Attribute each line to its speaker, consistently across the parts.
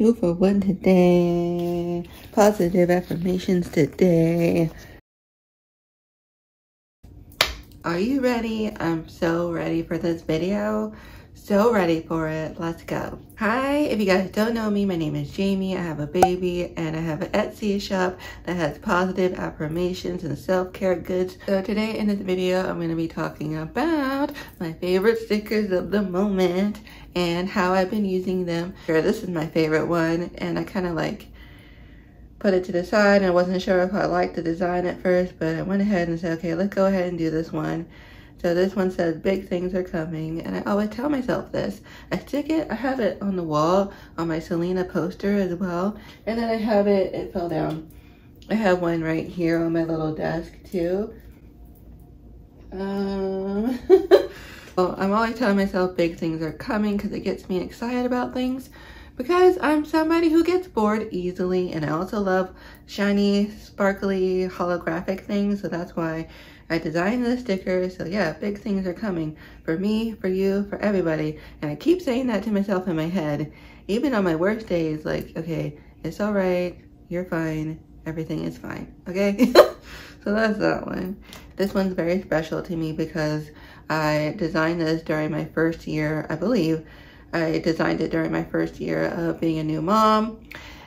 Speaker 1: Two for one today. Positive affirmations today. Are you ready? I'm so ready for this video. So ready for it. Let's go. Hi, if you guys don't know me, my name is Jaime. I have a baby and I have an Etsy shop that has positive affirmations and self-care goods. So today in this video, I'm going to be talking about my favorite stickers of the moment and how I've been using them. Sure, this is my favorite one and I kind of like put it to the side I wasn't sure if I liked the design at first, but I went ahead and said, okay, let's go ahead and do this one. So this one says big things are coming and I always tell myself this. I stick it, I have it on the wall on my Selena poster as well. And then I have it, it fell down. I have one right here on my little desk too. Um, I'm always telling myself big things are coming because it gets me excited about things because I'm somebody who gets bored easily and I also love shiny, sparkly, holographic things. So that's why I designed the sticker. So yeah, big things are coming for me, for you, for everybody. And I keep saying that to myself in my head, even on my worst days, like, okay, it's all right. You're fine. Everything is fine. Okay. so that's that one. This one's very special to me because I designed this during my first year, I believe, I designed it during my first year of being a new mom.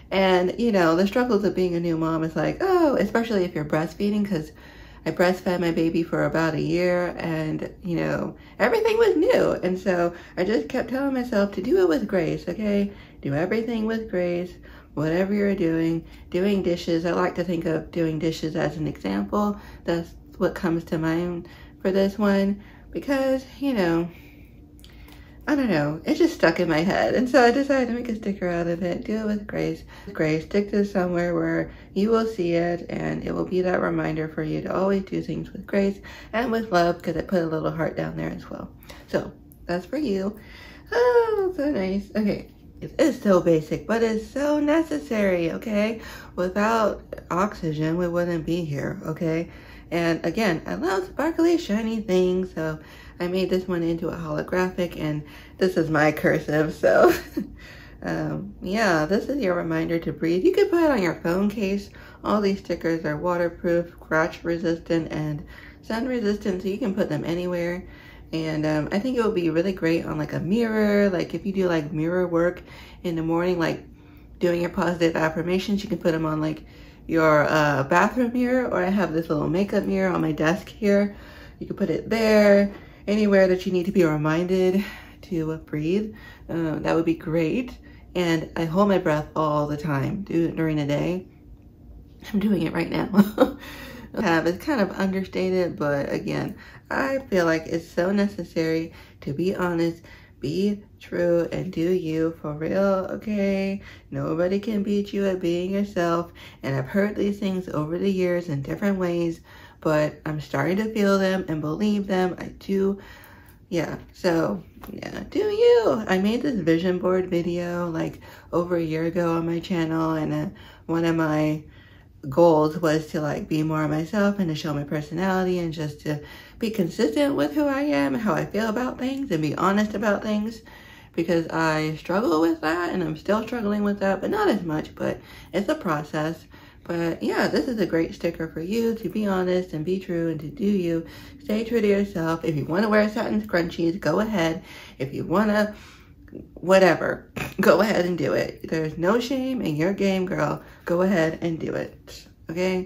Speaker 1: And, you know, the struggles of being a new mom is like, oh, especially if you're breastfeeding, because I breastfed my baby for about a year and, you know, everything was new. And so I just kept telling myself to do it with grace, okay? Do everything with grace, whatever you're doing. Doing dishes, I like to think of doing dishes as an example. That's what comes to mind for this one because, you know, I don't know, it just stuck in my head. And so I decided to make a sticker out of it, do it with grace. Grace, stick to somewhere where you will see it and it will be that reminder for you to always do things with grace and with love because I put a little heart down there as well. So that's for you. Oh, so nice. Okay, it is so basic, but it's so necessary, okay? Without oxygen, we wouldn't be here, okay? And again, I love sparkly, shiny things, so I made this one into a holographic and this is my cursive. So um, yeah, this is your reminder to breathe. You could put it on your phone case. All these stickers are waterproof, scratch resistant, and sun resistant. So you can put them anywhere. And um, I think it would be really great on like a mirror. Like if you do like mirror work in the morning, like doing your positive affirmations, you can put them on like your uh, bathroom mirror or I have this little makeup mirror on my desk here. You can put it there anywhere that you need to be reminded to breathe, uh, that would be great. And I hold my breath all the time during the day. I'm doing it right now. have it's kind of understated, but again, I feel like it's so necessary to be honest, be true, and do you for real, okay? Nobody can beat you at being yourself. And I've heard these things over the years in different ways, but I'm starting to feel them and believe them. I do. Yeah, so yeah, do you? I made this vision board video like over a year ago on my channel and uh, one of my goals was to like be more of myself and to show my personality and just to be consistent with who I am and how I feel about things and be honest about things because I struggle with that and I'm still struggling with that, but not as much, but it's a process. But yeah, this is a great sticker for you to be honest and be true and to do you. Stay true to yourself. If you want to wear satin scrunchies, go ahead. If you want to, whatever, go ahead and do it. There's no shame in your game, girl. Go ahead and do it. Okay?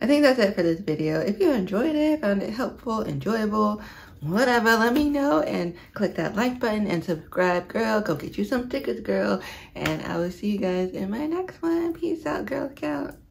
Speaker 1: I think that's it for this video. If you enjoyed it, found it helpful, enjoyable, whatever, let me know and click that like button and subscribe, girl. Go get you some tickets, girl. And I will see you guys in my next one. Peace out, Girl Scout.